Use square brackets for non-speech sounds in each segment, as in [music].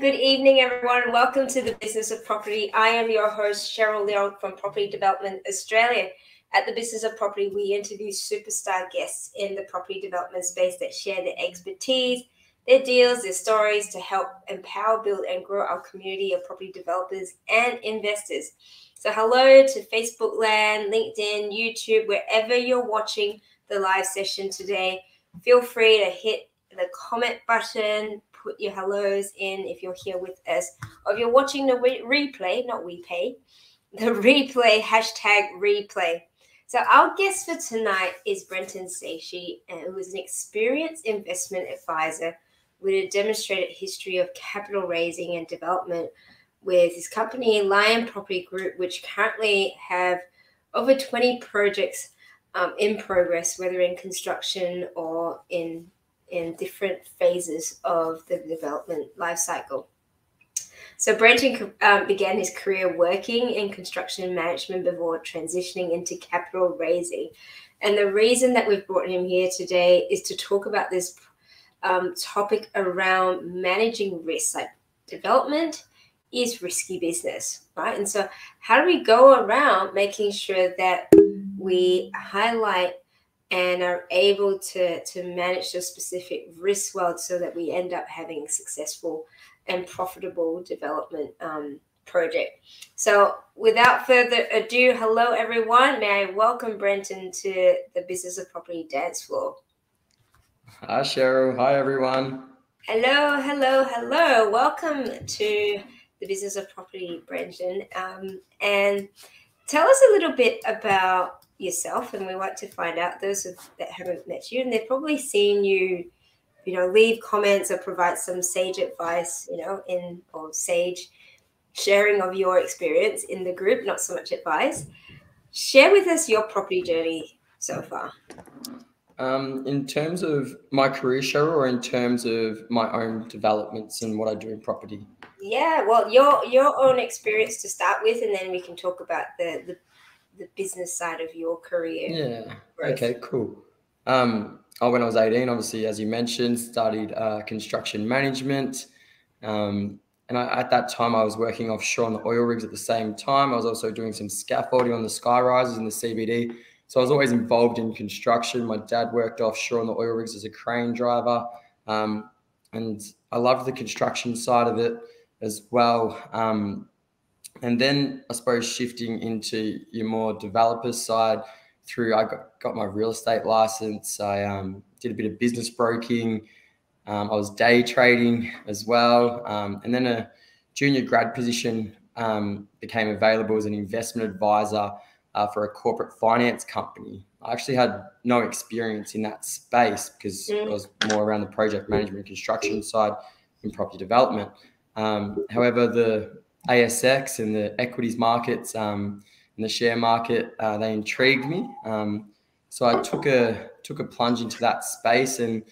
Good evening, everyone. Welcome to the Business of Property. I am your host, Cheryl Leong from Property Development Australia. At the Business of Property, we interview superstar guests in the property development space that share their expertise, their deals, their stories to help empower, build, and grow our community of property developers and investors. So, hello to Facebook Land, LinkedIn, YouTube, wherever you're watching the live session today. Feel free to hit the comment button, put your hellos in if you're here with us, or if you're watching the re- replay, not we pay, [laughs] the replay, hashtag replay. So our guest for tonight is Brenton Schaeche, who is an experienced investment advisor with a demonstrated history of capital raising and development with his company Lion Property Group, which currently have over 20 projects um, in progress, whether in construction or in in different phases of the development life cycle. So Brenton um, began his career working in construction and management before transitioning into capital raising. And the reason that we've brought him here today is to talk about this um, topic around managing risk. Like development is risky business, right? And so, how do we go around making sure that we highlight and are able to to manage those specific risk well so that we end up having successful and profitable development um, project. So without further ado, hello everyone. May I welcome Brenton to the Business of Property dance floor. Hi Cheryl. Hi everyone. Hello, hello, hello. Welcome to the Business of Property, Brenton. Um, and tell us a little bit about yourself, and we want to find out those that haven't met you, and they've probably seen you, you know, leave comments or provide some sage advice, you know, in or sage sharing of your experience in the group, not so much advice. Share with us your property journey so far. Um, in terms of my career, Cheryl, or in terms of my own developments and what I do in property? Yeah, well, your your own experience to start with, and then we can talk about the the the business side of your career. Yeah. Growth. Okay, cool. Um, oh, when I was 18, obviously, as you mentioned, studied uh, construction management. Um, and I, at that time, I was working offshore on the oil rigs at the same time. I was also doing some scaffolding on the sky rises in the CBD. So I was always involved in construction. My dad worked offshore on the oil rigs as a crane driver. Um, and I loved the construction side of it as well. Um, and then I suppose shifting into your more developer side through I got, got my real estate license. I um, did a bit of business broking. Um, I was day trading as well, um, and then a junior grad position um, became available as an investment advisor uh, for a corporate finance company. I actually had no experience in that space because mm. I was more around the project management construction side in property development. Um, however, the ASX and the equities markets um, and the share market, uh, they intrigued me. Um, so I took a took a plunge into that space, and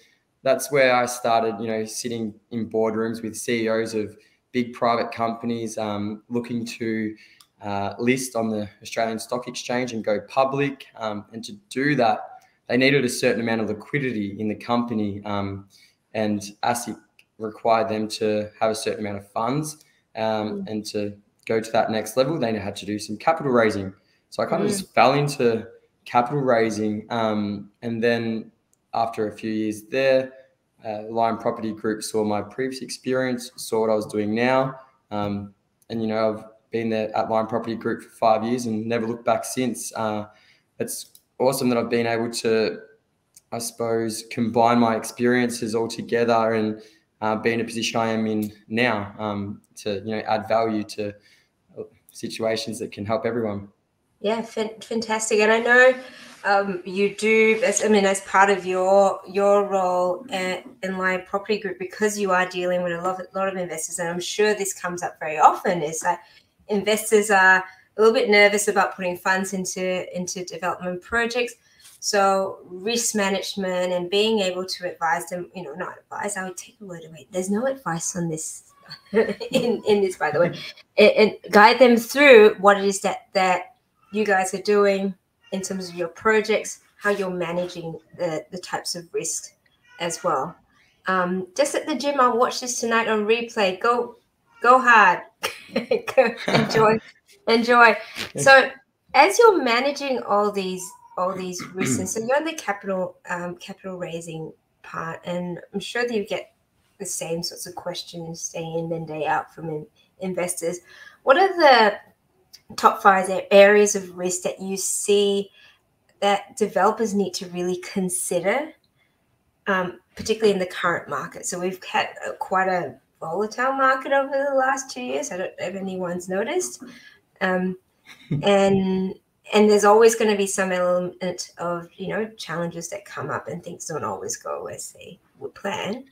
that's where I started. You know, sitting in boardrooms with CEOs of big private companies um, looking to uh, list on the Australian Stock Exchange and go public. Um, and to do that, they needed a certain amount of liquidity in the company, um, and ASIC required them to have a certain amount of funds um, mm. and to go to that next level, they had to do some capital raising. So I kind of mm. just fell into capital raising. Um, and then after a few years there, uh, Lion Property Group saw my previous experience, saw what I was doing now. Um, and, you know, I've been there at Lion Property Group for five years and never looked back since. Uh, it's awesome that I've been able to, I suppose, combine my experiences all together and uh, be in a position I am in now um, to you know add value to uh, situations that can help everyone. Yeah, fantastic. And I know um, you do. As, I mean, as part of your your role at, in Lion Property Group, because you are dealing with a lot, of, a lot of investors, and I'm sure this comes up very often. Is that investors are a little bit nervous about putting funds into into development projects so risk management and being able to advise them, you know, not advise, I would take the word away. There's no advice on this [laughs] in, in this, by the way, and, and guide them through what it is that, that you guys are doing in terms of your projects, how you're managing the, the types of risk as well. Um, just at the gym, I'll watch this tonight on replay. Go, go hard. [laughs] [laughs] enjoy, enjoy. So, as you're managing all these all these [clears throat] risks, and so you're in the capital um, capital raising part, and I'm sure that you get the same sorts of questions day in and day out from in, investors. What are the top five areas of risk that you see that developers need to really consider, um, particularly in the current market? So we've had a, quite a volatile market over the last two years. I don't know if anyone's noticed, um, [laughs] and and there's always going to be some element of you know challenges that come up and things don't always go as they would plan.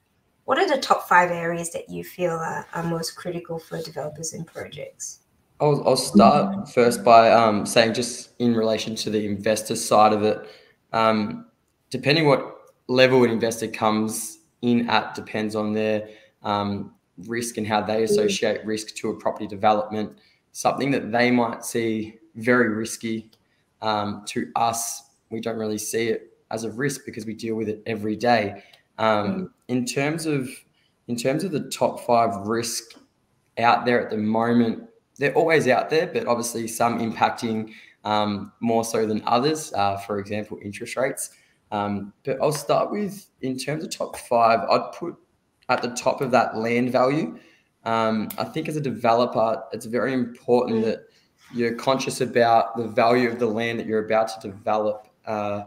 What are the top five areas that you feel are, are most critical for developers and projects? I'll, I'll start first by um, saying just in relation to the investor side of it um, depending what level an investor comes in at depends on their um, risk and how they associate risk to a property development. Something that they might see very risky um, to us, we don't really see it as a risk because we deal with it every day. Um, in terms of in terms of the top five risk out there at the moment, they're always out there, but obviously some impacting um, more so than others. Uh, for example, interest rates. Um, but I'll start with in terms of top five, I'd put at the top of that land value. Um, I think as a developer, it's very important that you're conscious about the value of the land that you're about to develop. Uh,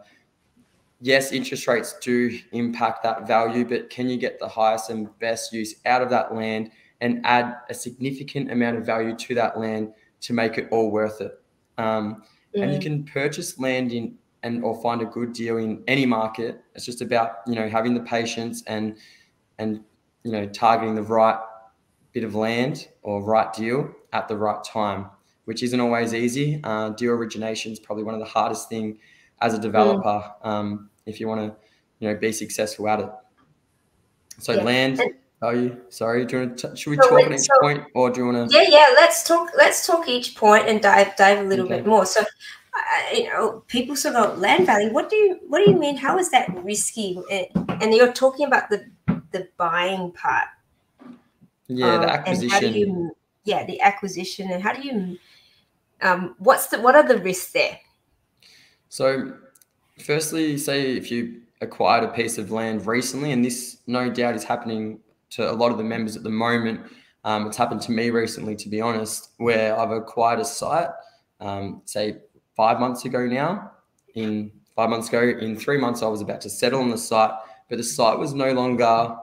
yes, interest rates do impact that value, but can you get the highest and best use out of that land and add a significant amount of value to that land to make it all worth it? Um, yeah. And you can purchase land in and or find a good deal in any market. It's just about you know having the patience and and you know targeting the right bit of land or right deal at the right time which isn't always easy. Uh, deal origination is probably one of the hardest thing as a developer mm. um, if you want to, you know, be successful at it. So yeah. land. Are you sorry? Do you want to? Should we so talk at each so, point, or do you want to? Yeah, yeah. Let's talk. Let's talk each point and dive dive a little okay. bit more. So, uh, you know, people sort of land value. What do you What do you mean? How is that risky? And you're talking about the the buying part. Yeah, um, the acquisition. And how do you, yeah, the acquisition, and how do you um, what's the what are the risks there? So, firstly, say if you acquired a piece of land recently, and this no doubt is happening to a lot of the members at the moment. Um, it's happened to me recently, to be honest, where I've acquired a site, um, say five months ago now. In five months ago, in three months, I was about to settle on the site, but the site was no longer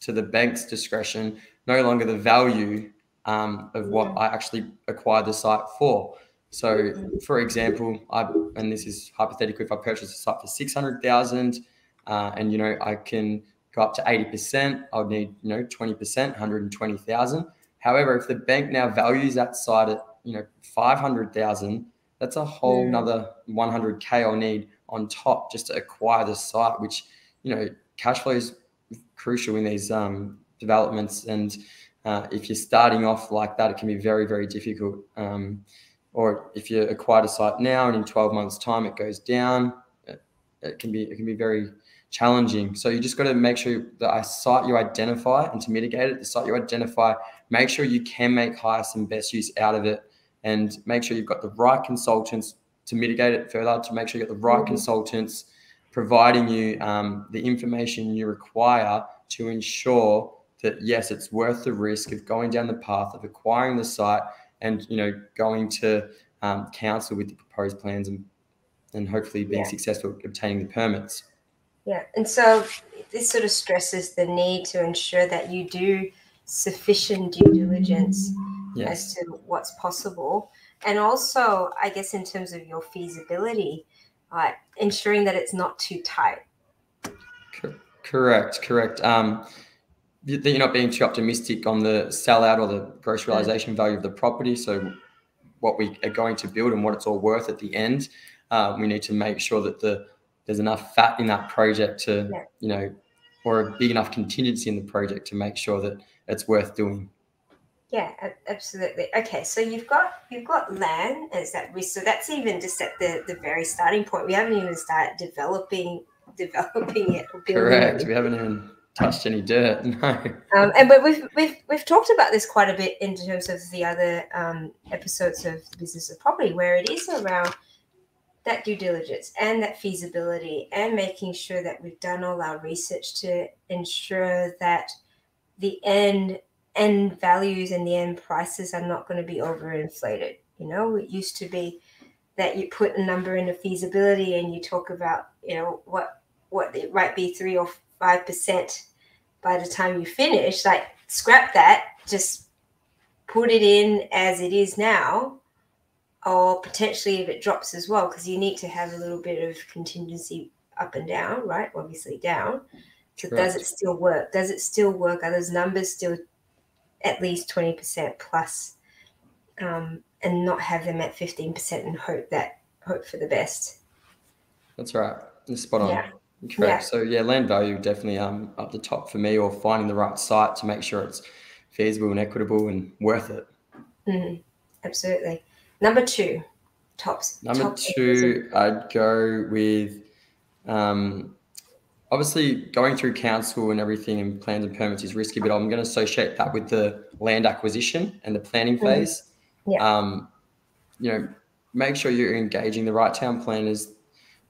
to the bank's discretion, no longer the value um, of what I actually acquired the site for. So, for example, I and this is hypothetical. If I purchase a site for six hundred thousand, uh, and you know I can go up to eighty percent, I would need you know twenty percent, one hundred and twenty thousand. However, if the bank now values that site at you know five hundred thousand, that's a whole another one hundred k I'll need on top just to acquire the site. Which you know cash flow is crucial in these um, developments and uh, if you're starting off like that, it can be very, very difficult. Um, or if you acquire a site now and in 12 months' time it goes down, it, it can be it can be very challenging. So you just got to make sure that a site you identify and to mitigate it, the site you identify, make sure you can make highest and best use out of it, and make sure you've got the right consultants to mitigate it further. To make sure you got the right mm-hmm. consultants providing you um, the information you require to ensure that yes, it's worth the risk of going down the path of acquiring the site and you know going to um, council with the proposed plans and and hopefully being yeah. successful obtaining the permits. Yeah, and so this sort of stresses the need to ensure that you do sufficient due diligence yes. as to what's possible, and also, I guess, in terms of your feasibility, uh, ensuring that it's not too tight. Correct, correct. Um, you're not being too optimistic on the sellout or the gross realization value of the property. So what we are going to build and what it's all worth at the end. Um, we need to make sure that the there's enough fat in that project to yeah. you know or a big enough contingency in the project to make sure that it's worth doing. Yeah, absolutely. Okay, so you've got you've got land as that risk. So that's even just at the the very starting point. We haven't even started developing [laughs] developing it or building Correct. It. We haven't even touched any dirt. [laughs] No. Um, and but we've we've we've talked about this quite a bit in terms of the other um, episodes of the business of property, where it is around that due diligence and that feasibility, and making sure that we've done all our research to ensure that the end end values and the end prices are not going to be overinflated. You know, it used to be that you put a number in a feasibility and you talk about you know what what it might be three or five percent by the time you finish like scrap that just put it in as it is now or potentially if it drops as well because you need to have a little bit of contingency up and down right? Obviously down. So does it still work? Does it still work? Are those numbers still at least 20% plus um, and not have them at 15% and hope that hope for the best? That's right. Spot on. Yeah. Correct. Yeah. So yeah, land value definitely um up the top for me, or finding the right site to make sure it's feasible and equitable and worth it. Mm-hmm. Absolutely. Number two, tops. Number top two, I'd go with um, obviously going through council and everything and plans and permits is risky, but I'm going to associate that with the land acquisition and the planning mm-hmm. phase. Yeah. Um, you know, make sure you're engaging the right town planners,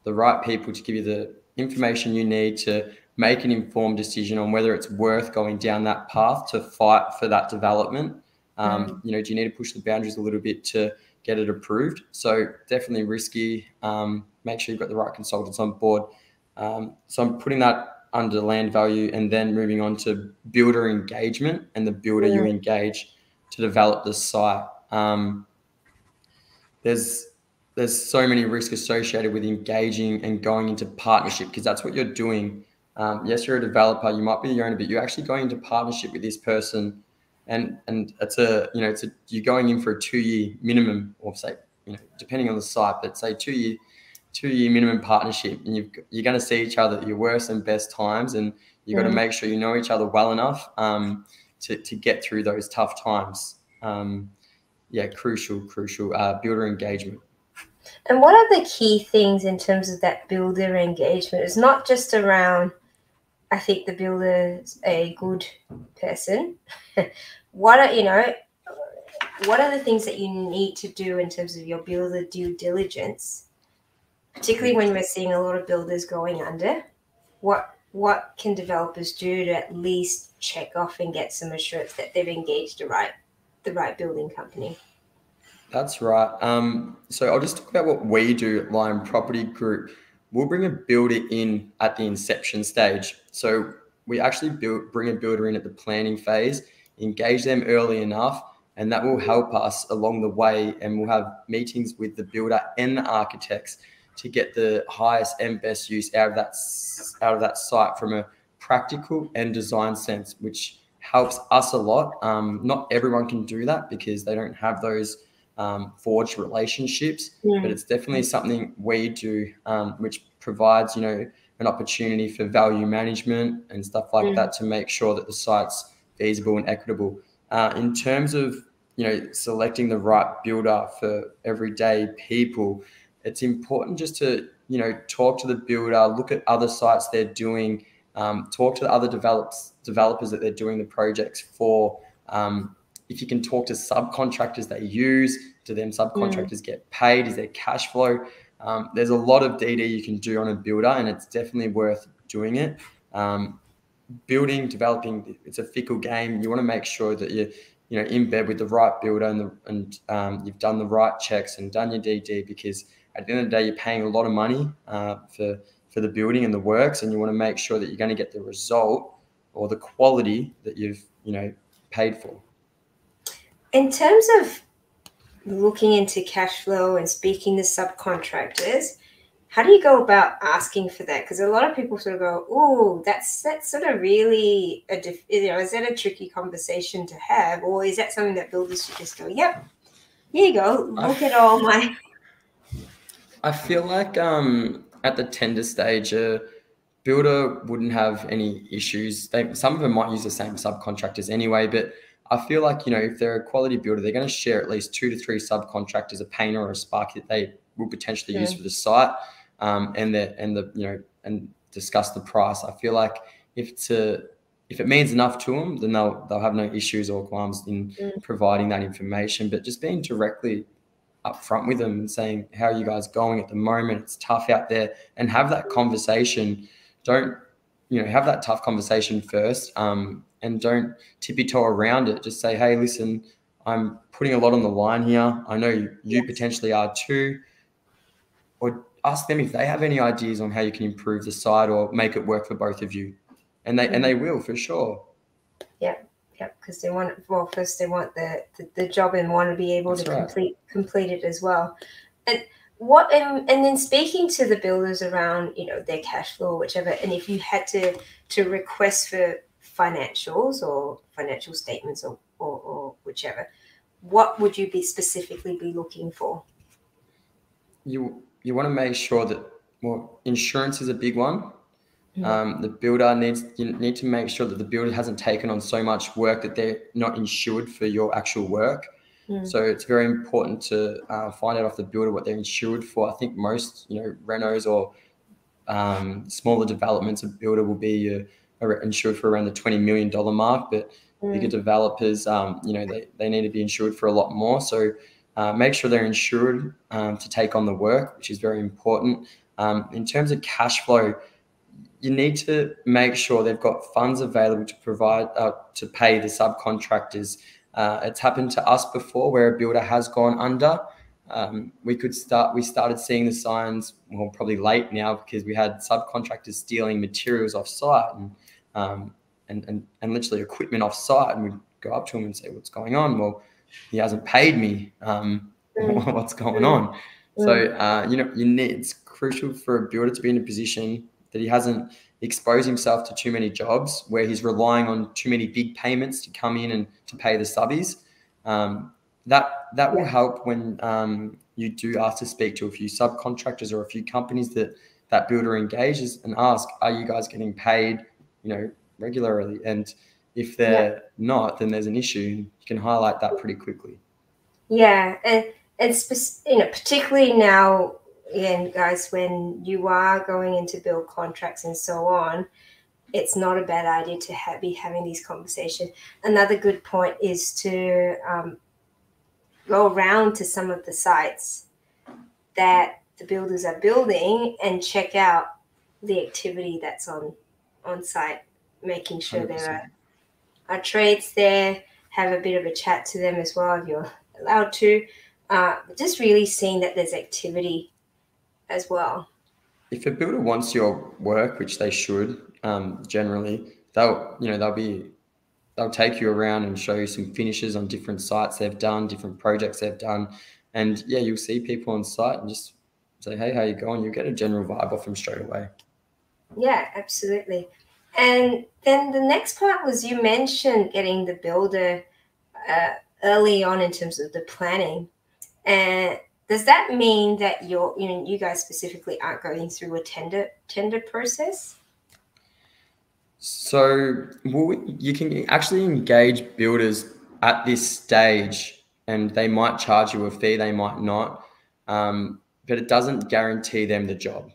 the right people to give you the information you need to make an informed decision on whether it's worth going down that path to fight for that development. Um, mm. You know, do you need to push the boundaries a little bit to get it approved? So definitely risky. Um, make sure you've got the right consultants on board. Um, so I'm putting that under land value and then moving on to builder engagement and the builder you engage to develop the site. Um, there's there's so many risks associated with engaging and going into partnership because that's what you're doing. Um, yes, you're a developer, you might be the owner, but you're actually going into partnership with this person, and and it's a you know it's a you're going in for a two year minimum, or say you know depending on the site, but say two year two year minimum partnership, and you you're going to see each other at your worst and best times, and you've got to make sure you know each other well enough um, to to get through those tough times. Um, yeah, crucial, crucial uh, builder engagement. And what are the key things in terms of that builder engagement? It's not just around, I think the builder is a good person. [laughs] what are, you know, what are the things that you need to do in terms of your builder due diligence, particularly when we're seeing a lot of builders going under? What what can developers do to at least check off and get some assurance that they've engaged the right the right building company? That's right. Um, so I'll just talk about what we do at Lion Property Group. We'll bring a builder in at the inception stage. So we actually build, bring a builder in at the planning phase, engage them early enough, and that will help us along the way. And we'll have meetings with the builder and the architects to get the highest and best use out of that out of that site from a practical and design sense, which helps us a lot. Um, not everyone can do that because they don't have those um, forged relationships, yeah. but it's definitely something we do, um, which provides, you know, an opportunity for value management and stuff like yeah. that to make sure that the site's feasible and equitable. Uh, in terms of, you know, selecting the right builder for everyday people, it's important just to, you know, talk to the builder, look at other sites they're doing, um, talk to the other develops, developers that they're doing the projects for, um, if you can talk to subcontractors they use, do them subcontractors mm. get paid? Is there cash flow? Um, there's a lot of DD you can do on a builder, and it's definitely worth doing it. Um, building, developing, it's a fickle game. You want to make sure that you're, you know, in bed with the right builder and, the, and um, you've done the right checks and done your DD because at the end of the day, you're paying a lot of money uh, for for the building and the works, and you want to make sure that you're going to get the result or the quality that you've you know paid for. In terms of looking into cash flow and speaking to subcontractors, how do you go about asking for that? Because a lot of people sort of go, "Oh, that's that's sort of really a you know is that a tricky conversation to have, or is that something that builders should just go, yep, here you go, look I, at all my." [laughs] I feel like um, at the tender stage, a builder wouldn't have any issues. They some of them might use the same subcontractors anyway, but I feel like, you know, if they're a quality builder, they're going to share at least two to three subcontractors, a painter or a spark that they will potentially yeah. use for the site. Um, and the, and the, you know, and discuss the price. I feel like if it's a if it means enough to them, then they'll they'll have no issues or qualms in mm. providing that information. But just being directly upfront with them and saying, "How are you guys going at the moment? It's tough out there," and have that conversation. Don't you know have that tough conversation first, um, and don't tippy toe around it. Just say, "Hey, listen, I'm putting a lot on the line here. I know you, yes. potentially are too." Or ask them if they have any ideas on how you can improve the site or make it work for both of you and they and they mm-hmm. will for sure. Yeah, yeah, because they want well first they want the, the, the job and want to be able That's to right. complete complete it as well. And what and, and then speaking to the builders around you know their cash flow or whichever, and if you had to to request for financials or financial statements or or, or whichever, what would you be specifically be looking for? You you want to make sure that well insurance is a big one um, the builder needs you need to make sure that the builder hasn't taken on so much work that they're not insured for your actual work. Mm. So it's very important to uh, find out off the builder what they're insured for. I think most you know renos or um, smaller developments, a builder will be uh, insured for around the twenty million dollar mark, but mm. bigger developers, um, you know, they, they need to be insured for a lot more. So uh, make sure they're insured um, to take on the work, which is very important. Um, in terms of cash flow you need to make sure they've got funds available to provide uh, to pay the subcontractors. Uh, it's happened to us before where a builder has gone under. Um, we could start. We started seeing the signs. Well, probably late now because we had subcontractors stealing materials off site and um, and, and and literally equipment off site. And we'd go up to him and say, "What's going on?" Well, he hasn't paid me. Um, [laughs] mm. what's going on? So mm. uh, you know, you need. It's crucial for a builder to be in a position that he hasn't exposed himself to too many jobs where he's relying on too many big payments to come in and to pay the subbies. Um, that that will help when um, you do ask to speak to a few subcontractors or a few companies that that builder engages and ask, are you guys getting paid, you know, regularly? And if they're yeah. not, then there's an issue. You can highlight that pretty quickly. Yeah, and it's you know particularly now again, guys, when you are going into build contracts and so on, it's not a bad idea to have, be having these conversations. Another good point is to um, go around to some of the sites that the builders are building and check out the activity that's on on site, making sure 100%. there are, are trades there. Have a bit of a chat to them as well if you're allowed to. Uh, just really seeing that there's activity as well. If a builder wants your work, which they should, um, generally, they'll you know they'll be they'll take you around and show you some finishes on different sites they've done, different projects they've done, and yeah, you'll see people on site and just say, "Hey, how you going?" You get a general vibe off them straight away. Yeah, absolutely. And then the next part was you mentioned getting the builder uh, early on in terms of the planning, and does that mean that you're you know you guys specifically aren't going through a tender tender process so well, you can actually engage builders at this stage and they might charge you a fee they might not um, but it doesn't guarantee them the job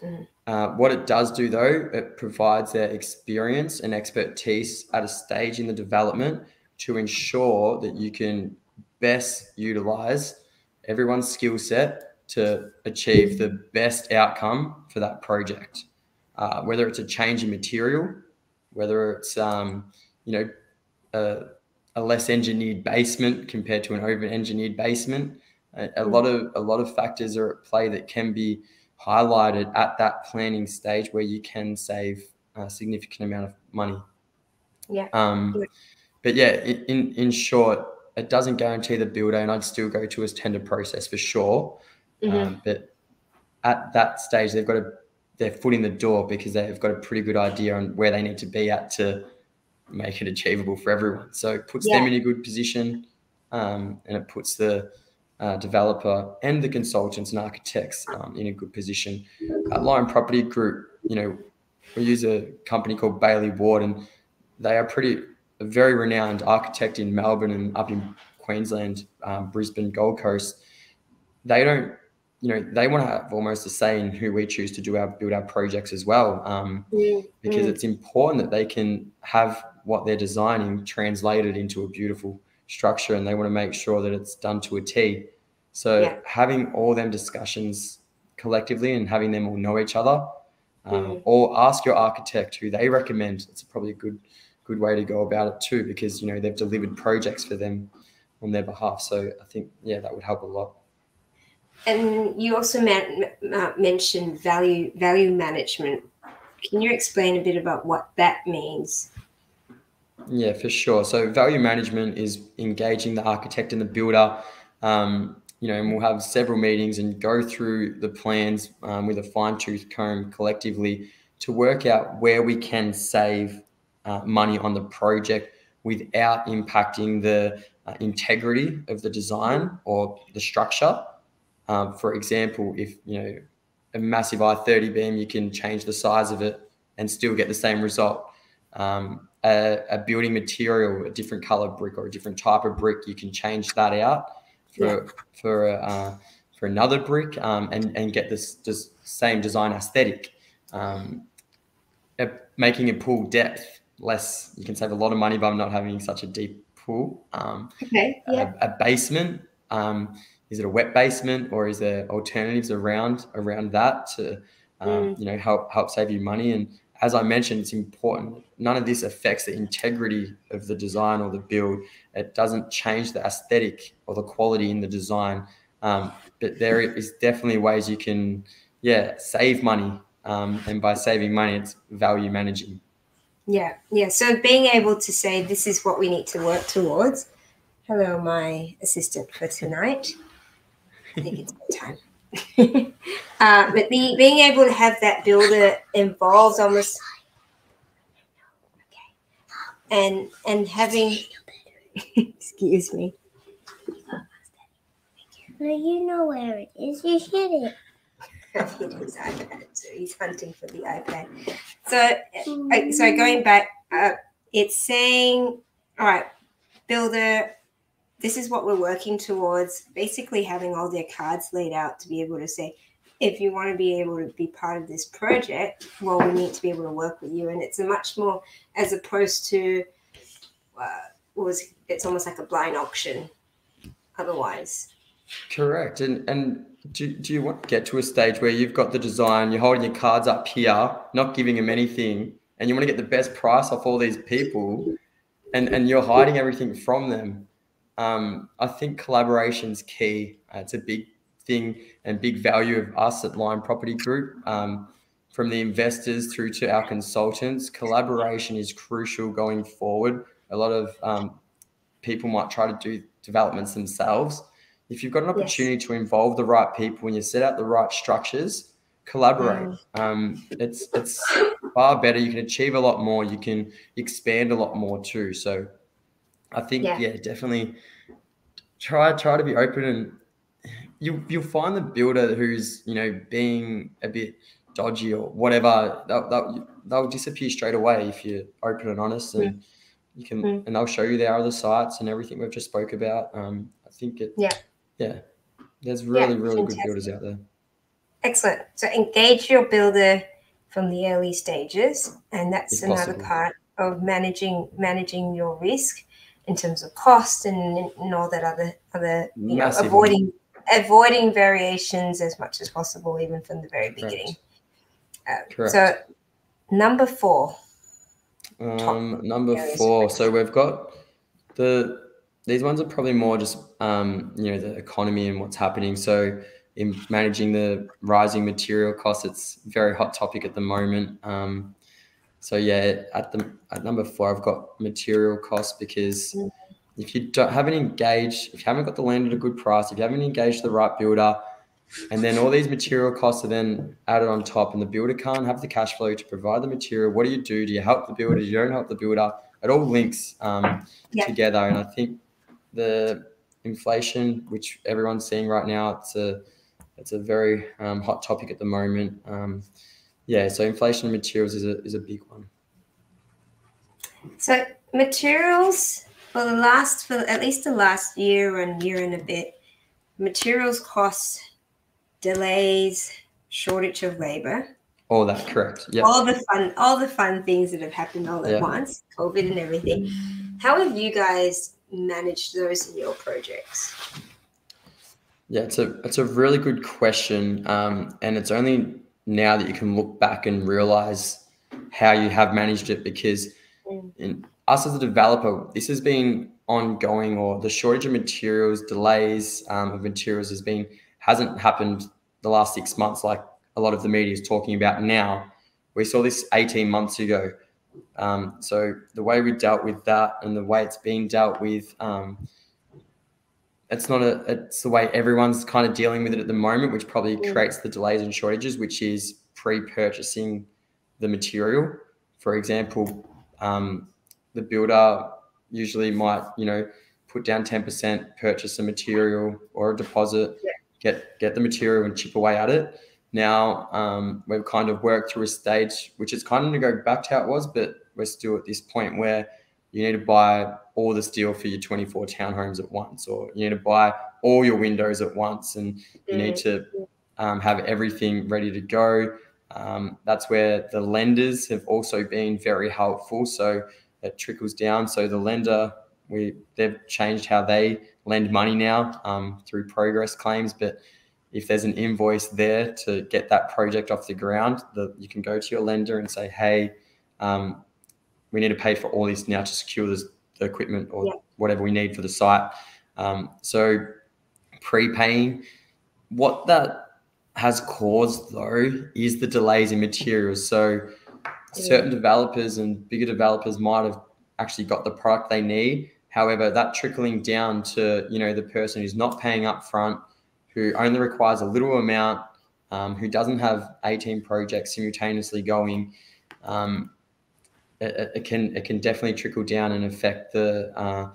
mm. Uh, what it does do though it provides their experience and expertise at a stage in the development to ensure that you can best utilize everyone's skill set to achieve the best outcome for that project. Uh, whether it's a change in material, whether it's um, you know a, a, less engineered basement compared to an over-engineered basement, a, a, lot of a lot of factors are at play that can be highlighted at that planning stage where you can save a significant amount of money. Yeah. Um, but yeah, in in short, it doesn't guarantee the builder, and I'd still go to his tender process for sure. Mm-hmm. Um, but at that stage, they've got a, their foot in the door because they've got a pretty good idea on where they need to be at to make it achievable for everyone. So it puts yeah. them in a good position, um, and it puts the uh, developer and the consultants and architects um, in a good position. At Lion Property Group, you know, we use a company called Bayley Ward, and they are pretty a very renowned architect in Melbourne and up in Queensland, um, Brisbane, Gold Coast, they don't you know, they want to have almost a say in who we choose to do our build our projects as well, um, mm, because mm. it's important that they can have what they're designing translated into a beautiful structure, and they want to make sure that it's done to a T. So yeah. having all them discussions collectively and having them all know each other, um, mm. or ask your architect who they recommend. It's probably a good good way to go about it too, because you know they've delivered projects for them on their behalf. So I think yeah, that would help a lot. And you also uh, mentioned value value management. Can you explain a bit about what that means? Yeah, for sure. So value management is engaging the architect and the builder. Um, you know, and we'll have several meetings and go through the plans um, with a fine tooth comb collectively to work out where we can save uh, money on the project without impacting the uh, integrity of the design or the structure. Um, for example, if you know a massive I30 beam, you can change the size of it and still get the same result. Um, a, a, building material, a different color brick or a different type of brick, you can change that out for yeah. for uh, for another brick um, and and get this just same design aesthetic. Um, making a pool depth less, you can save a lot of money by not having such a deep pool. Um, okay. Yeah. A, a basement. Um, is it a wet basement or is there alternatives around around that to um, mm. you know help help save you money and as I mentioned, it's important. None of this affects the integrity of the design or the build. It doesn't change the aesthetic or the quality in the design. Um, but there is definitely ways you can, yeah, save money. Um, and by saving money, it's value managing. Yeah, yeah. So being able to say this is what we need to work towards. Hello, my assistant for tonight. I think it's [laughs] time. [laughs] uh, but the, being able to have that builder involved almost and and having [laughs] excuse me. No you know where it is. You hit it. [laughs] His iPad, so he's hunting for the iPad. So, uh, so going back, uh, it's saying, all right, builder this is what we're working towards basically having all their cards laid out to be able to say if you want to be able to be part of this project well we need to be able to work with you. And it's a much more as opposed to uh, was it's almost like a blind auction otherwise. Correct. And and do, do you want to get to a stage where you've got the design you're holding your cards up here not giving them anything and you want to get the best price off all these people and and you're hiding everything from them um, I think collaboration is key. Uh, it's a big thing and big value of us at Lion Property Group. Um, from the investors through to our consultants, collaboration is crucial going forward. A lot of um, people might try to do developments themselves. If you've got an opportunity yes. to involve the right people and you set out the right structures, collaborate. Mm. Um, it's it's far better. You can achieve a lot more. You can expand a lot more too. So I think yeah. yeah, definitely try try to be open and you you'll find the builder who's you know being a bit dodgy or whatever they'll, they'll, they'll disappear straight away if you're open and honest and mm. you can mm. and they'll show you their other sites and everything we've just spoke about um i think it yeah yeah there's really yeah, really fantastic. good builders out there excellent so engage your builder from the early stages and that's if another possible. part of managing managing your risk in terms of cost and, and all that other other you know, avoiding avoiding variations as much as possible, even from the very beginning. Uh, so, number four. Um, number four. So we've got the these ones are probably more just um, you know the economy and what's happening. So in managing the rising material costs, it's a very hot topic at the moment. Um, so yeah, at the at number four, I've got material costs because mm. if you don't haven't engaged, if you haven't got the land at a good price, if you haven't engaged the right builder, and then all these material costs are then added on top, and the builder can't have the cash flow to provide the material. What do you do? Do you help the builder? Do you don't help the builder? It all links um, yeah. together, and I think the inflation, which everyone's seeing right now, it's a it's a very um, hot topic at the moment. Um, yeah, so inflation of materials is a is a big one. So materials for the last for at least the last year and year and a bit, materials costs delays, shortage of labor, All that correct. Yeah. all the fun, all the fun things that have happened all at Yeah. once, COVID and everything. How have you guys managed those in your projects? Yeah, it's a it's a really good question, um, and it's only now that you can look back and realize how you have managed it. Because Mm. in us as a developer, this has been ongoing, or the shortage of materials, delays um, of materials has been hasn't happened the last six months, like a lot of the media is talking about now. We saw this eighteen months ago. Um, so the way we dealt with that, and the way it's being dealt with. Um, it's not a it's the way everyone's kind of dealing with it at the moment which probably Mm. creates the delays and shortages which is pre-purchasing the material for example um, the builder usually might you know put down 10% purchase a material or a deposit Yeah. get get the material and chip away at it now um, we've kind of worked through a stage which is kind of to go back to how it was but we're still at this point where you need to buy all the steel for your 24 townhomes at once, or you need to buy all your windows at once, and you need to um, have everything ready to go. Um, that's where the lenders have also been very helpful. So it trickles down. So the lender, we they've changed how they lend money now um, through progress claims, but if there's an invoice there to get that project off the ground, the, you can go to your lender and say, "Hey, um, we need to pay for all this now to secure this, the equipment or Yeah. whatever we need for the site. Um, so prepaying, what that has caused though is the delays in materials. So certain developers and bigger developers might have actually got the product they need. However, that trickling down to you know the person who's not paying up front, who only requires a little amount, um, who doesn't have 18 projects simultaneously going, um, it, it can it can definitely trickle down and affect the uh,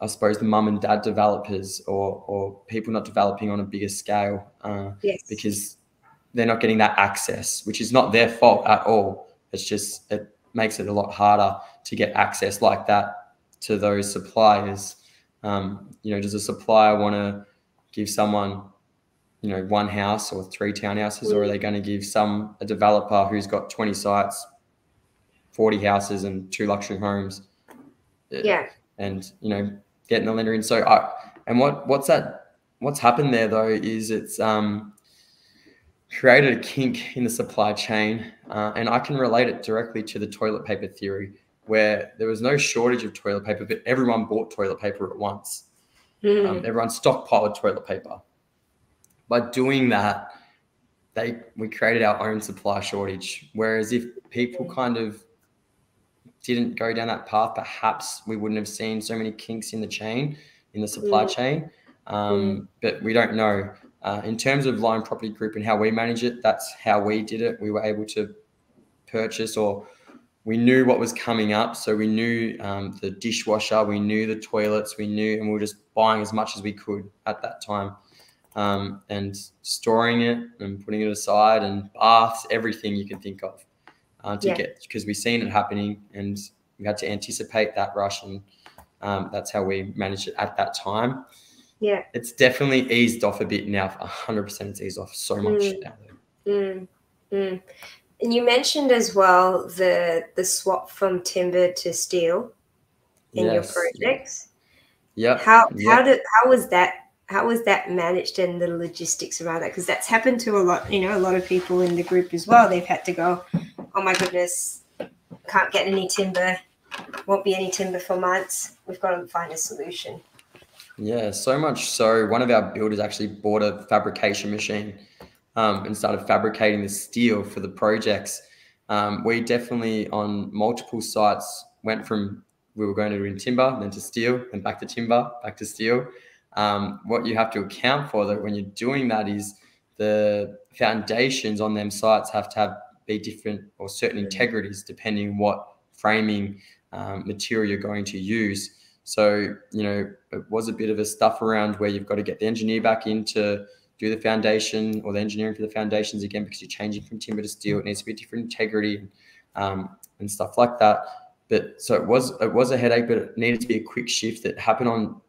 I suppose the mum and dad developers or or people not developing on a bigger scale uh, Yes. because they're not getting that access, which is not their fault at all. It's just it makes it a lot harder to get access like that to those suppliers. Um, you know, does a supplier want to give someone, you know, one house or three townhouses, or are they going to give some a developer who's got twenty sites, forty houses, and two luxury homes? yeah. and you know getting the lender in. So I and what what's that? What's happened there though is it's um, created a kink in the supply chain, uh, and I can relate it directly to the toilet paper theory, where there was no shortage of toilet paper, but everyone bought toilet paper at once. Mm. Um, everyone stockpiled toilet paper. By doing that, they we created our own supply shortage. Whereas if people kind of didn't go down that path, perhaps we wouldn't have seen so many kinks in the chain, in the supply Mm. chain. Um, But we don't know. Uh, in terms of Lion Property Group and how we manage it, that's how we did it. We were able to purchase or we knew what was coming up. So we knew um, the dishwasher, we knew the toilets, we knew, and we were just buying as much as we could at that time um, and storing it and putting it aside and baths, everything you can think of uh, to Yeah. get because we've seen it happening and we had to anticipate that rush and um, that's how we managed it at that time. Yeah. It's definitely eased off a bit now. 100% it's eased off so much Mm. now. Mm, mm. And you mentioned as well the the swap from timber to steel in your Yes. projects. Yep. How yep. how did how was that how was that managed and the logistics around that? Because that's happened to a lot, you know, a lot of people in the group as well. They've had to go, oh my goodness, can't get any timber, won't be any timber for months. We've got to find a solution. Yeah, so much so. One of our builders actually bought a fabrication machine um, and started fabricating the steel for the projects. Um, we definitely, on multiple sites, went from we were going to do in timber, then to steel, then back to timber, back to steel. Um, what you have to account for that when you're doing that is the foundations on them sites have to have be different or certain integrities depending on what framing um, material you're going to use. So, you know, it was a bit of a stuff around where you've got to get the engineer back in to do the foundation or the engineering for the foundations again because you're changing from timber to steel. It needs to be different integrity um, and stuff like that. But so it was it was a headache, but it needed to be a quick shift that happened on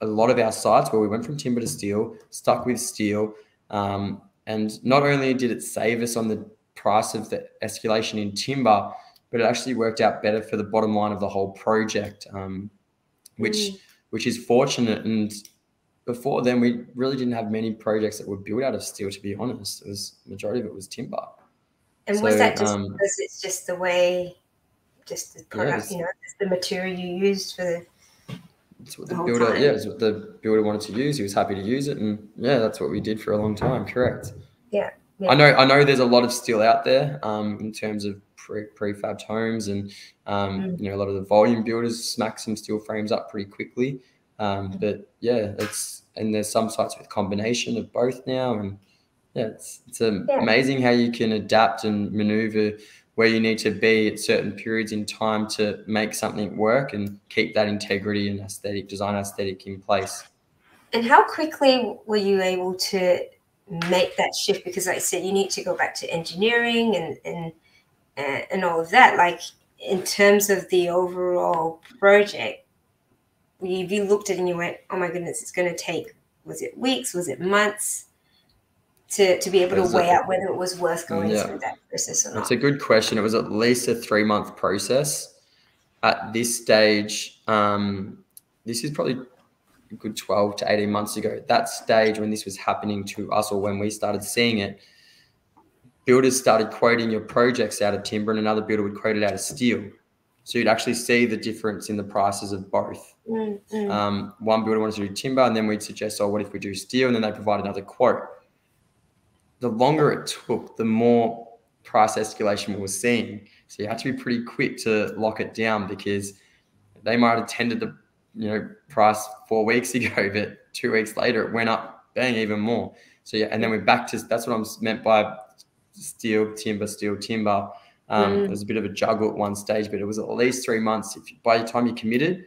a lot of our sites where we went from timber to steel, stuck with steel, um, and not only did it save us on the price of the escalation in timber, but it actually worked out better for the bottom line of the whole project, um, which mm. which is fortunate. And before then, we really didn't have many projects that were built out of steel. To be honest, it was majority of it was timber. And so, was that just um, because it's just the way, just the product, yeah, you know, the material you used for the it's what the, the builder, time. yeah, it's what the builder wanted to use. He was happy to use it, and yeah, that's what we did for a long time. Correct. Yeah. yeah. I know. I know. There's a lot of steel out there um, in terms of pre prefabbed homes, and um, mm. you know, a lot of the volume builders smack some steel frames up pretty quickly. Um, mm. but yeah, it's and there's some sites with combination of both now, and yeah, it's it's yeah. amazing how you can adapt and maneuver where you need to be at certain periods in time to make something work and keep that integrity and aesthetic design aesthetic in place. And how quickly were you able to make that shift? Because like I said, you need to go back to engineering and and uh, and all of that. Like in terms of the overall project, if you looked at it and you went, "Oh my goodness, it's going to take," was it weeks? Was it months? To, to be able to weigh a, out whether it was worth going yeah. through that process or not? It's a good question. It was at least a three month process. At this stage, um, this is probably a good 12 to 18 months ago. That stage when this was happening to us or when we started seeing it, builders started quoting your projects out of timber and another builder would quote it out of steel. So you'd actually see the difference in the prices of both. Mm, mm. Um, one builder wanted to do timber, and then we'd suggest, oh, what if we do steel? And then they provide another quote the longer it took, the more price escalation we were seeing. So you had to be pretty quick to lock it down because they might have tended the you know price four weeks [laughs] ago, but two weeks later it went up bang even more. So yeah, and then we're back to that's what I'm meant by steel, timber, steel, timber. Um, mm. It was a bit of a juggle at one stage, but it was at least three months. If by the time you committed,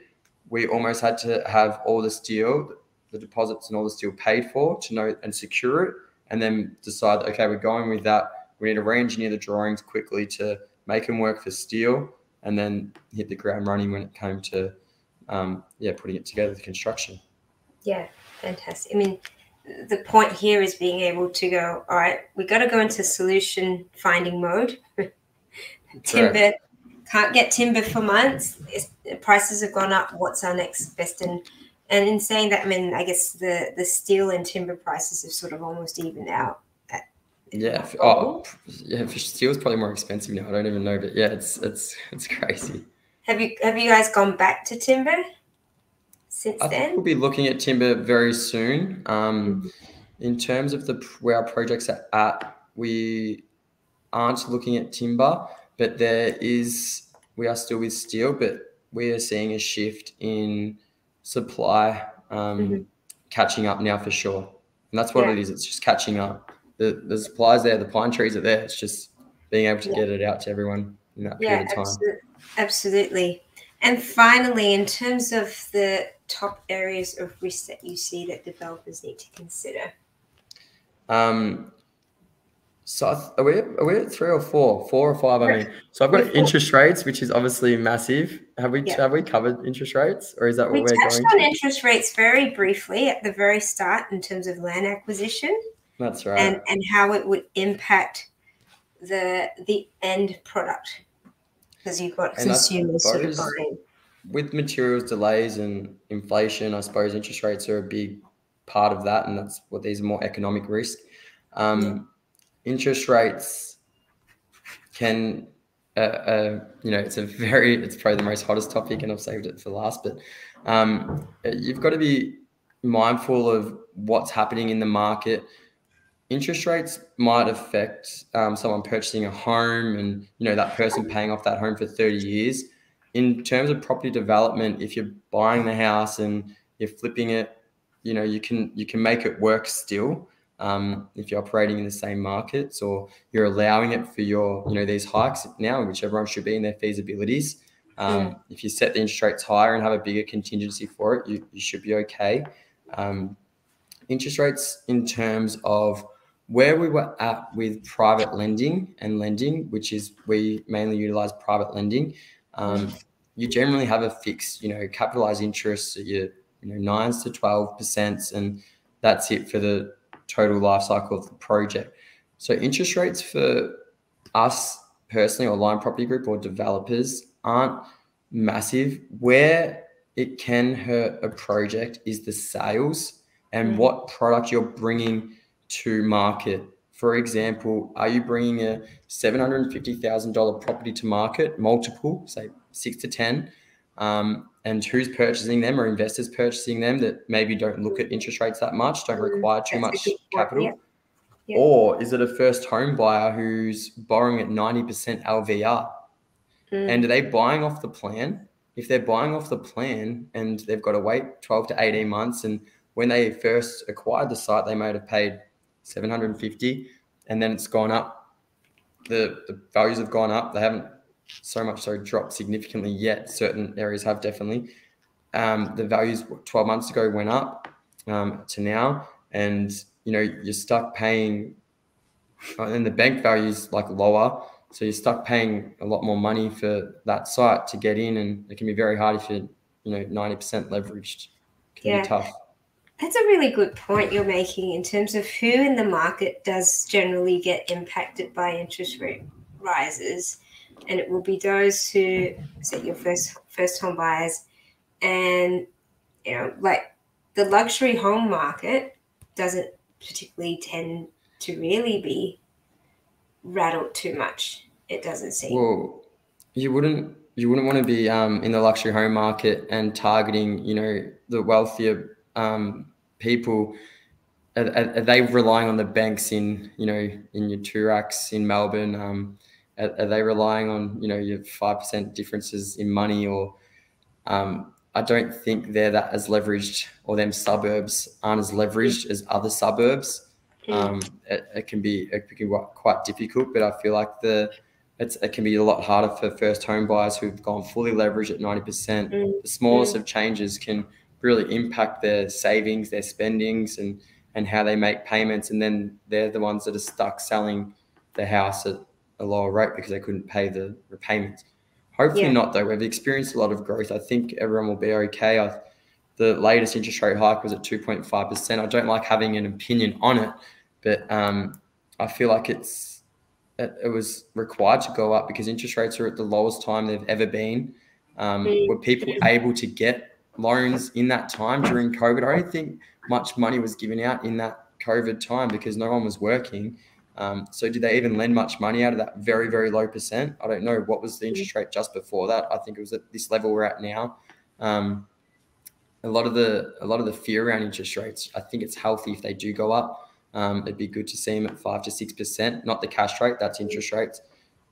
we almost had to have all the steel, the deposits, and all the steel paid for to know and secure it and then decide, okay, we're going with that. We need to re-engineer the drawings quickly to make them work for steel, and then hit the ground running when it came to, um, yeah, putting it together, the construction. Yeah, fantastic. I mean, the point here is being able to go, all right, we got to go into solution finding mode. timber can't get timber for months. It's, prices have gone up. What's our next best and and in saying that, I mean, I guess the the steel and timber prices have sort of almost evened out. yeah. Oh, yeah. Steel is probably more expensive now. I don't even know, but yeah, it's it's it's crazy. Have you have you guys gone back to timber since I then? We'll be looking at timber very soon. Um. In terms of the where our projects are at, we aren't looking at timber, but there is we are still with steel, but we are seeing a shift in supply um, mm-hmm. catching up now for sure. And that's what yeah. it is. It's just catching up. The the supplies there, the pine trees are there. It's just being able to yeah. get it out to everyone in that yeah, period of time. Absolutely. And finally, in terms of the top areas of risk that you see that developers need to consider. Um, so are we are we at three or four? Four or five? I mean, so I've got interest rates, which is obviously massive. Have we yeah. have we covered interest rates, or is that what we are going? touched on to? interest rates very briefly at the very start in terms of land acquisition. That's right. And and how it would impact the the end product because you've got and consumers sort of buying. With materials delays and inflation, I suppose interest rates are a big part of that, and that's what these are more economic risk. Um, yeah interest rates can uh, uh, you know it's a very it's probably the most hottest topic and i've saved it for last but um, you've got to be mindful of what's happening in the market. Interest rates might affect um, someone purchasing a home and you know that person paying off that home for 30 years. In terms of property development if you're buying the house and you're flipping it you know you can you can make it work still um, if you're operating in the same markets or you're allowing it for your, you know, these hikes now, which everyone should be in their feasibilities. Um, yeah. If you set the interest rates higher and have a bigger contingency for it, you, you should be okay. Um, interest rates in terms of where we were at with private lending and lending, which is we mainly utilize private lending. Um, you generally have a fixed, you know, capitalized interest, so you you know nines to twelve percent, and that's it for the total life cycle of the project. So interest rates for us personally or Lion Property Group or developers aren't massive. Where it can hurt a project is the sales and mm. what product you're bringing to market. For example, are you bringing a $750,000 property to market, multiple, say six to 10, um, and who's purchasing them or investors purchasing them that maybe don't look at interest rates that much, don't mm, require too much capital? Yeah. Yeah. Or is it a first home buyer who's borrowing at 90% LVR? Mm. And are they buying off the plan? If they're buying off the plan and they've got to wait 12 to 18 months, and when they first acquired the site, they might have paid 750 and then it's gone up. The, the values have gone up. They haven't so much so dropped significantly yet. Certain areas have definitely. Um, the values 12 months ago went up um, to now, and you know you're stuck paying, uh, and the bank values like lower, so you're stuck paying a lot more money for that site to get in, and it can be very hard if you're you know 90% leveraged. It can yeah. be tough. That's a really good point you're making in terms of who in the market does generally get impacted by interest rate rises and it will be those who say your first first home buyers. And you know like the luxury home market doesn't particularly tend to really be rattled too much. It doesn't seem. Well you wouldn't you wouldn't want to be um, in the luxury home market and targeting you know the wealthier um, people. Are, are, they relying on the banks in you know in your Toorak's in Melbourne? Um, are, are they relying on you know your five percent differences in money or um, I don't think they're that as leveraged or them suburbs aren't as leveraged as other suburbs. Hmm. Um, it, it, can be it can be quite difficult, but I feel like the it can be a lot harder for first home buyers who've gone fully leveraged at 90%. Mm. The smallest mm. of changes can really impact their savings, their spendings, and and how they make payments. And then they're the ones that are stuck selling the house at a lower rate because they couldn't pay the repayments. Hopefully yeah. not though. We've experienced a lot of growth. I think everyone will be okay. I, the latest interest rate hike was at 2.5%. I don't like having an opinion on it, but um, I feel like it's it, it, was required to go up because interest rates are at the lowest time they've ever been. Um, mm. Were people able to get loans in that time during COVID? I don't think much money was given out in that COVID time because no one was working. Um, so did they even lend much money out of that very, very low percent? I don't know. What was the interest rate just before that? I think it was at this level we're at now. Um, a lot of the a lot of the fear around interest rates, I think it's healthy if they do go up. Um, it'd be good to see them at five to six percent, not the cash rate. That's interest rates,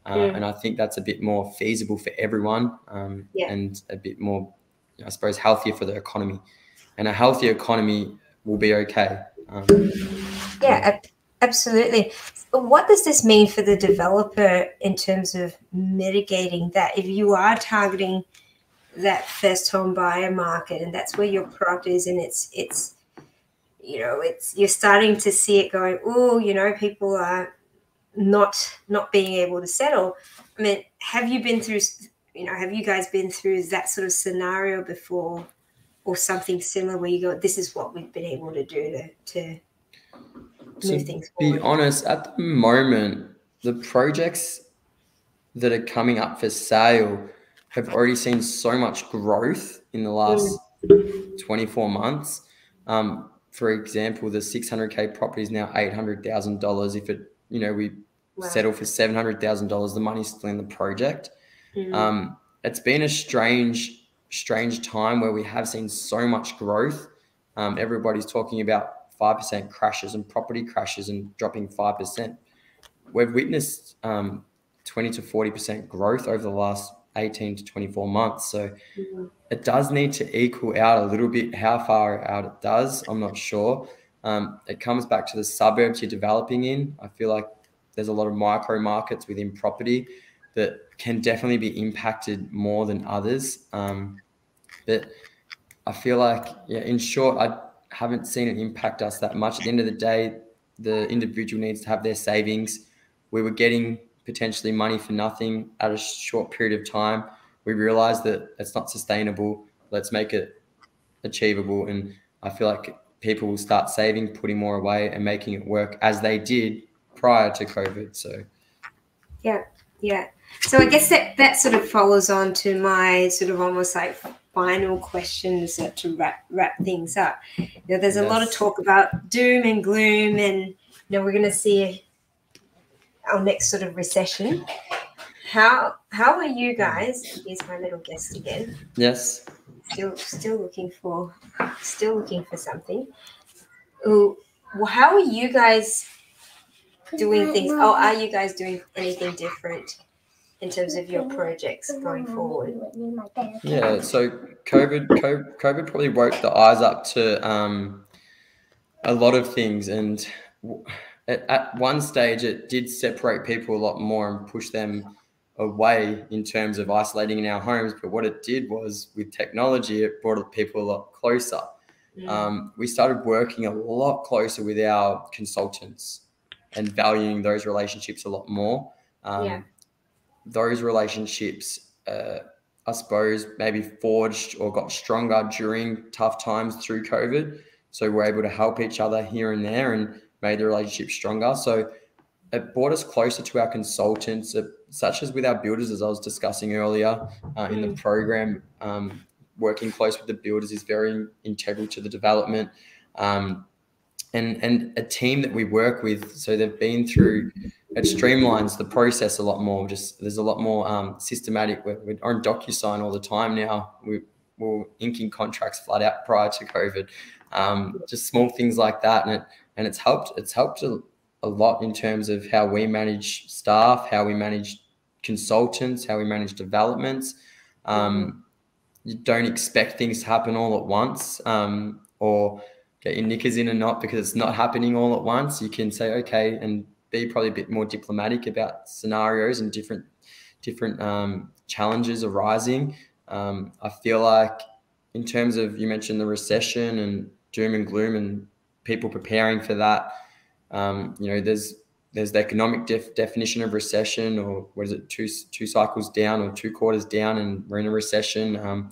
uh, yeah. and I think that's a bit more feasible for everyone, um, yeah. and a bit more, I suppose, healthier for the economy. And a healthier economy will be okay. Um, yeah, Absolutely. What does this mean for the developer in terms of mitigating that? If you are targeting that first home buyer market and that's where your product is and it's it's you know it's you're starting to see it going oh you know people are not not being able to settle i mean have you been through you know have you guys been through that sort of scenario before or something similar where you go this is what we've been able to do to to move things forward. Be honest, at the moment, the projects that are coming up for sale have already seen so much growth in the last mm. 24 months. Um, for example, the 600k property is now $800,000. If it, you know, we wow. settle for $700,000, the money's still in the project. Mm. Um, it's been a strange, strange time where we have seen so much growth. Um, everybody's talking about 5% crashes and property crashes and dropping 5%. We've witnessed um, 20 to 40% growth over the last 18 to 24 months. So mm-hmm. it does need to equal out a little bit. How far out it does, I'm not sure. Um, it comes back to the suburbs you're developing in. I feel like there's a lot of micro markets within property that can definitely be impacted more than others. Um, but I feel like, yeah, in short, I haven't seen it impact us that much. At the end of the day, the individual needs to have their savings. We were getting potentially money for nothing at a short period of time. We realized that it's not sustainable. Let's make it achievable. And I feel like people will start saving, putting more away, and making it work as they did prior to COVID. So, yeah, yeah. So I guess that that sort of follows on to my sort of almost like final questions to wrap wrap things up. You know, there's a lot of talk about doom and gloom, and you know we're going to see our next sort of recession. How how are you guys? Here's my little guest again. Yes. Still still looking for still looking for something. Ooh, well, how are you guys doing things? Oh, are you guys doing anything different in terms of your projects going forward? Yeah, so COVID, COVID probably woke the eyes up to um, a lot of things, and at, one stage, it did separate people a lot more and push them away in terms of isolating in our homes. But what it did was, with technology, it brought people a lot closer. Mm. Um, we started working a lot closer with our consultants and valuing those relationships a lot more. Um, yeah. Those relationships, uh, I suppose, maybe forged or got stronger during tough times through COVID. So we're able to help each other here and there and made the relationship stronger. So it brought us closer to our consultants, uh, such as with our builders, as I was discussing earlier uh, in the mm. program. Um, working close with the builders is very integral to the development. Um, and and a team that we work with so they've been through it streamlines the process a lot more. Just there's a lot more um, systematic we're, we're on docusign all the time now. We, we're inking contracts flat out prior to covid. Um, just small things like that and it and it's helped it's helped a, a lot in terms of how we manage staff how we manage consultants how we manage developments. Um, you don't expect things to happen all at once um, or get your knickers in a knot because it's not happening all at once. You can say okay and be probably a bit more diplomatic about scenarios and different different um, challenges arising. Um, I feel like in terms of you mentioned the recession and doom and gloom and people preparing for that. Um, you know, there's there's the economic def- definition of recession, or what is it, two two cycles down or two quarters down, and we're in a recession. Um,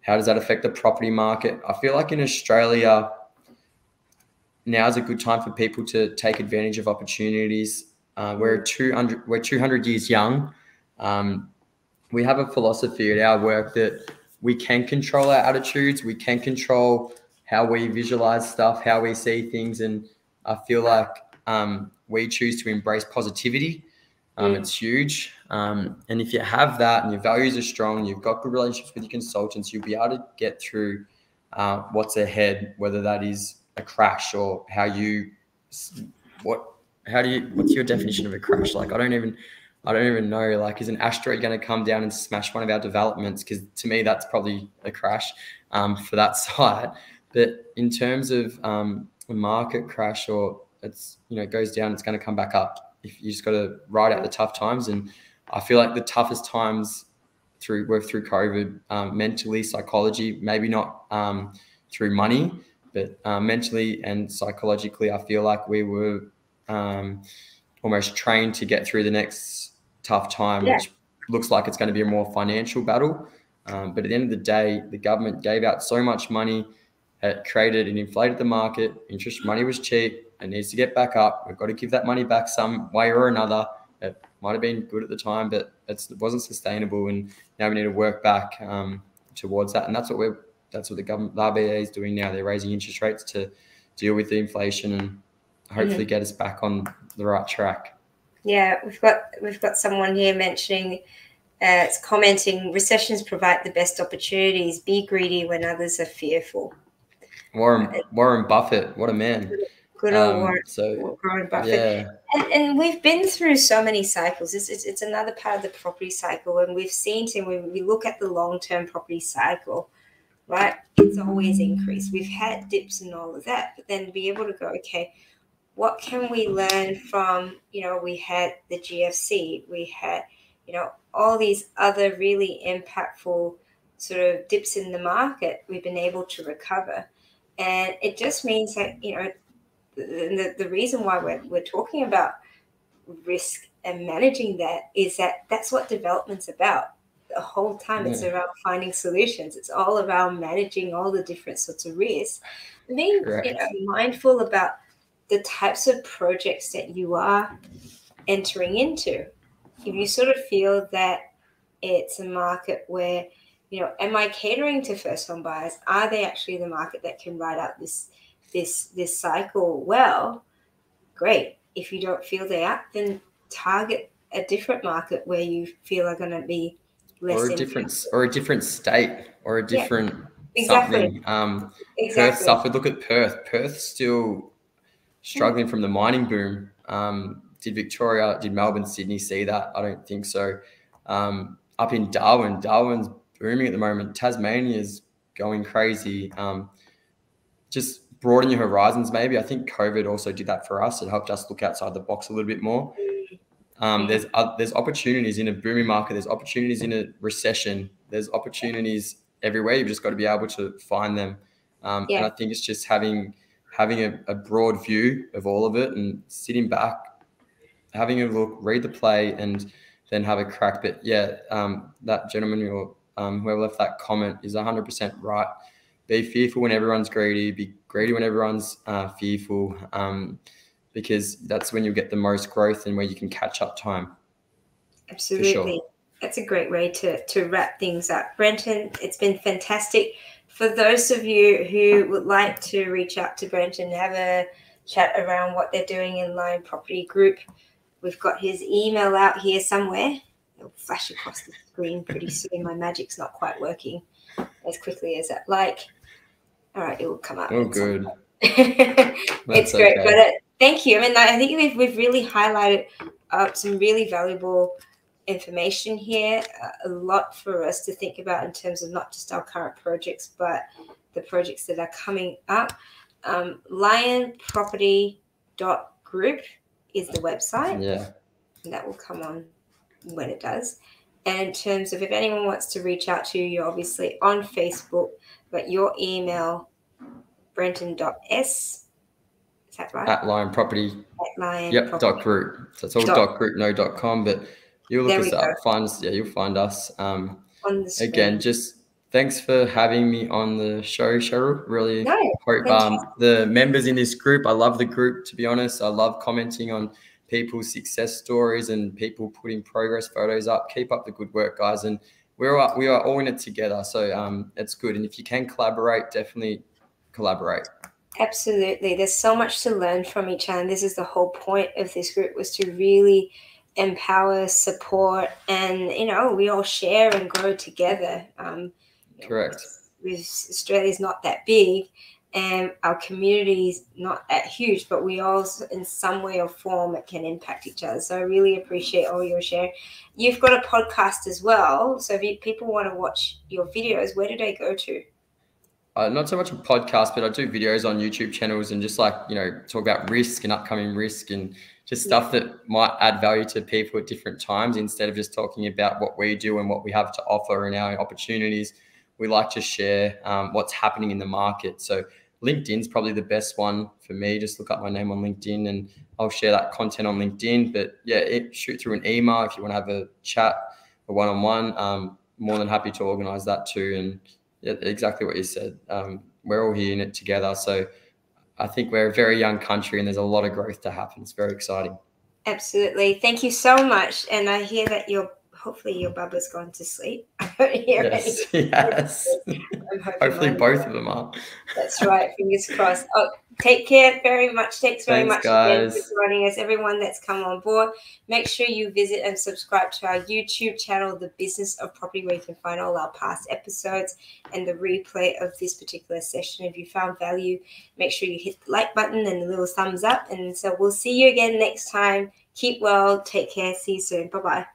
how does that affect the property market? I feel like in Australia, now is a good time for people to take advantage of opportunities. Uh, we're 200 we're 200 years young. Um, we have a philosophy at our work that we can control our attitudes, we can control how we visualize stuff, how we see things, and I feel like um, we choose to embrace positivity. Um, mm. It's huge, um, and if you have that and your values are strong, and you've got good relationships with your consultants, you'll be able to get through uh, what's ahead, whether that is a crash or how you what how do you what's your definition of a crash? Like i don't even i don't even know like is an asteroid going to come down and smash one of our developments? Because to me that's probably a crash um, for that [laughs] site. But in terms of um, a market crash or it's you know it goes down it's going to come back up. If you just got to ride out the tough times and i feel like the toughest times through were through covid um, mentally psychology maybe not um, through money but uh, mentally and psychologically, I feel like we were um, almost trained to get through the next tough time, yeah. which looks like it's going to be a more financial battle. Um, but at the end of the day, the government gave out so much money, it created and inflated the market. Interest money was cheap. It needs to get back up. We've got to give that money back some way or another. It might have been good at the time, but it wasn't sustainable. And now we need to work back um, towards that. And that's what we're that's what the government, the RBA is doing now. They're raising interest rates to deal with the inflation and hopefully mm-hmm. get us back on the right track. Yeah, we've got we've got someone here mentioning, uh, it's commenting, recessions provide the best opportunities. Be greedy when others are fearful. Warren uh, Warren Buffett, what a man. Good old um, Warren, so, Warren Buffett. Yeah. And, and we've been through so many cycles. It's, it's, it's another part of the property cycle. And we've seen to when we look at the long term property cycle, right? It's always increased. We've had dips and all of that, but then be able to go, okay, what can we learn from, you know, we had the GFC, we had, you know, all these other really impactful sort of dips in the market, we've been able to recover. And it just means that, you know, the, the reason why we're, we're talking about risk and managing that is that that's what development's about the whole time it's around finding solutions. It's all around managing all the different sorts of risks. Being you know, mindful about the types of projects that you are entering into. If you sort of feel that it's a market where, you know, am I catering to first home buyers? Are they actually the market that can ride out this this this cycle well? Great. If you don't feel they are, then target a different market where you feel are going to be less or a different or a different state or a different yeah, exactly. something. Um, exactly. Perth suffered. Look at Perth. Perth still struggling from the mining boom. Um, did Victoria, did Melbourne, Sydney see that? I don't think so. Um, up in Darwin, Darwin's booming at the moment. Tasmania's going crazy. Um, just broaden your horizons, maybe. I think COVID also did that for us. It helped us look outside the box a little bit more. Um, there's uh, there's opportunities in a booming market. There's opportunities in a recession. There's opportunities everywhere. You've just got to be able to find them. Um, yeah. And I think it's just having having a, a, broad view of all of it and sitting back, having a look, read the play, and then have a crack. But yeah, um, that gentleman or um, whoever left that comment is 100% right. Be fearful when everyone's greedy. Be greedy when everyone's uh, fearful, um, because that's when you get the most growth and where you can catch up time. Absolutely. Sure. That's a great way to, to wrap things up. Brenton, it's been fantastic for those of you who would like to reach out to Brent and have a chat around what they're doing in Lion Property Group, we've got his email out here somewhere. It'll flash across the screen pretty soon. My magic's not quite working as quickly as I'd like. All right, it will come up. Oh, good. [laughs] it's great, okay. but uh, thank you. I mean, I think we've we've really highlighted uh, some really valuable information here, a lot for us to think about in terms of not just our current projects, but the projects that are coming up. Um, lionproperty.group is the website. Yeah. And that will come on when it does. And in terms of if anyone wants to reach out to you, you're obviously on Facebook, but your email, brenton.s, is that right? At Lion Property. At Lion Yep, property. dot group. So it's all dot, dot group, no dot com, but You'll look us up, find us. Yeah, you'll find us. Um, again, just thanks for having me on the show, Cheryl. Really no, hope um, the members in this group. I love the group. To be honest, I love commenting on people's success stories and people putting progress photos up. Keep up the good work, guys, and we're all, we are all in it together. So um, it's good. And if you can collaborate, definitely collaborate. Absolutely. There's so much to learn from each other. And this is the whole point of this group was to really empower, support, and you know we all share and grow together. Um, Correct. With Australia's not that big, and our community is not that huge, but we all, in some way or form, it can impact each other. So I really appreciate all your share. You've got a podcast as well, so if people want to watch your videos, where do they go to? Uh, not so much a podcast, but I do videos on YouTube channels and just like you know talk about risk and upcoming risk and just stuff that might add value to people at different times instead of just talking about what we do and what we have to offer and our opportunities. We like to share um, what's happening in the market. So LinkedIn's probably the best one for me. Just look up my name on LinkedIn and I'll share that content on LinkedIn. But yeah, it, shoot through an email if you want to have a chat, a one on one. More than happy to organize that too. And yeah, exactly what you said. Um, we're all here in it together. So I think we're a very young country and there's a lot of growth to happen. It's very exciting. Absolutely. Thank you so much. And I hear that you're hopefully your bubba's gone to sleep. [laughs] I don't hear yes, [laughs] Yes. hopefully both of them are. That's right. Fingers crossed. Oh, take care very much. Thanks very Thanks, much guys. again for joining us. Everyone that's come on board, make sure you visit and subscribe to our YouTube channel, The Business of Property, where you can find all our past episodes and the replay of this particular session. If you found value, make sure you hit the like button and the little thumbs up. And so we'll see you again next time. Keep well. Take care. See you soon. Bye bye.